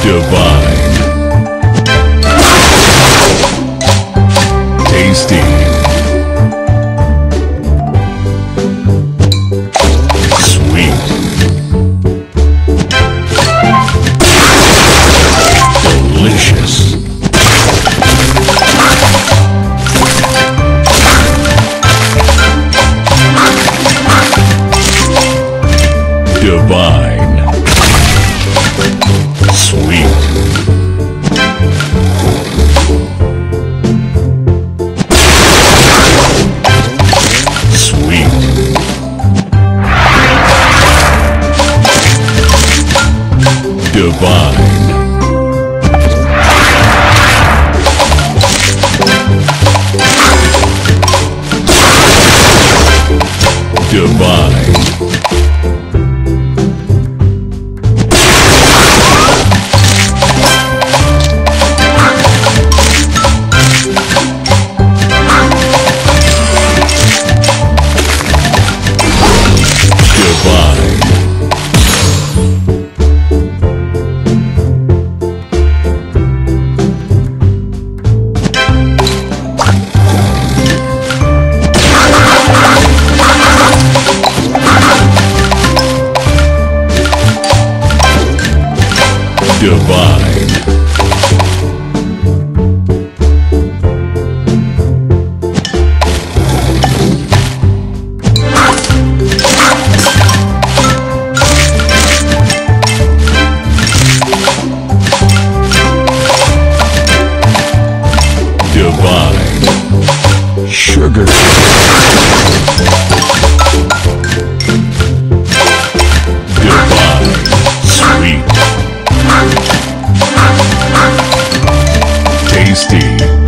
Divine. Tasty. Divine. Divine. Divine. Divine. Sugar. Tasty.